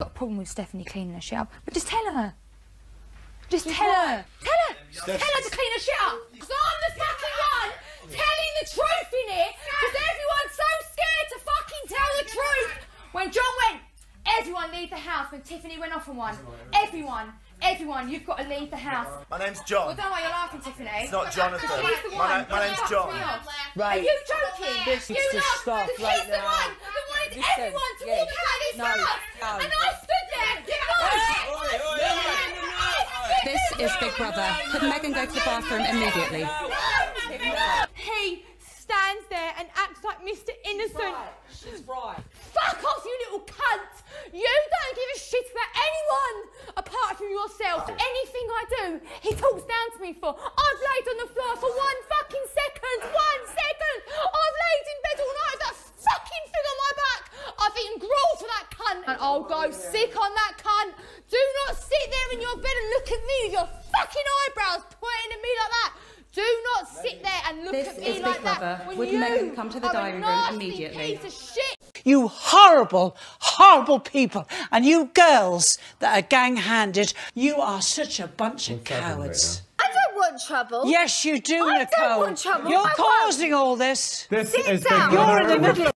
got a problem with Stephanie cleaning her shit up, but just tell her. Just tell her. Tell her. Tell her to clean her shit up. Because I'm the fucking one telling the truth in it. Because everyone's so scared to fucking tell the truth. When John went, everyone leave the house. When Tiffany went off on one, everyone. Everyone, you've got to leave the house. My name's Well, John. don't know why you're laughing, Tiffany. It's not Jonathan. She's the My, one na- my name's John. Right. Are you joking? This you needs to laughed stop because right he's the now. one that wanted Listen, everyone to yes. walk out of this No, house. no. And I stood there. No. This is Big Brother. Could Megan go to the bathroom immediately? He stands there and acts like Mr. Innocent. She's right. Fuck off, you little cunt! You don't give a shit about anyone apart from yourself. Anything I do, he talks down to me for. I've laid on the floor for one fucking second. One second! I've laid in bed all night with that fucking thing on my back. I've eaten gruel for that cunt. And I'll go sick on that cunt. Do not sit there in your bed and look at me with your fucking eyebrows pointing at me like that. Do not sit there and look This at me is Big like Brother. that. when Would you Megan come to the dining room nasty immediately? Piece of shit. You horrible, horrible people. And you girls that are gang handed, you are such a bunch of cowards. I don't want trouble. Yes, you do, I Nicole. don't want trouble. You're I won't. causing all this. This Sit is down. Big You're in the middle of.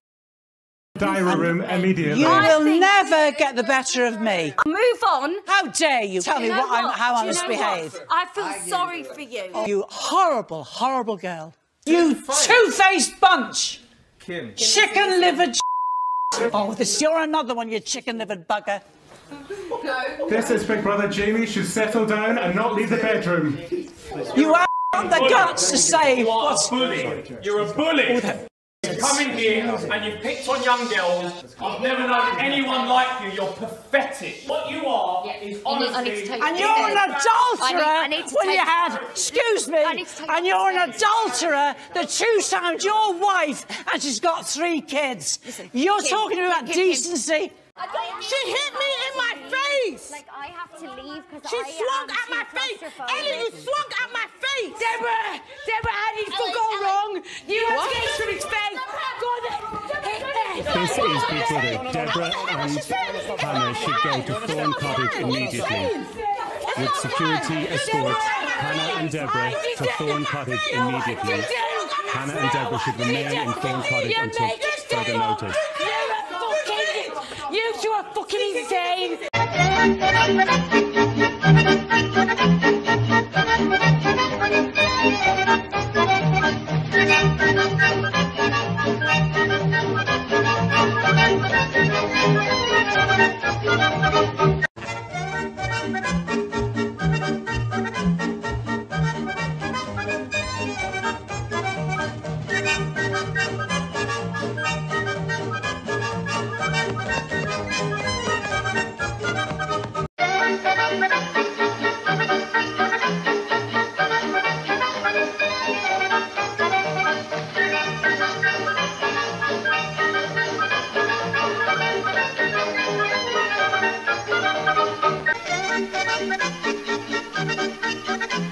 Diary um, room immediately. You will never get the better of me. Move on. How dare you tell Do me you what I'm, how I Do must know what? behave? I feel sorry for you. You horrible, horrible girl. You two-faced bunch. Kim. Chicken livered. Oh, this you're another one, you chicken-livered bugger. This is Big Brother. Jamie should settle down and not leave the bedroom. You have got the guts to say what's. bully. You're a bully. You come in here and you've picked on young girls. I've never known anyone like you. You're pathetic. What you are is honestly. And you're an adulterer I need to when you had, excuse me, I need to take and you're an adulterer that two times your wife and she's got three kids. you're Kim, talking about Kim, Kim. decency. She hit me in my face. Like I have to leave because She I swung at my too face. claustrophobic. Ellie, you swung at my face. Deborah, Deborah, how did you go wrong? You have to get some respect. Go on then. Hit me. This is Big Brother. Deborah and Hannah should go to Thorn Cottage immediately. With security escort, Hannah and Deborah to Thorn Cottage immediately. Hannah and Deborah should remain in Thorn Cottage until further notice. You're a fucking, you two are fucking insane. Bye-bye. Thank you.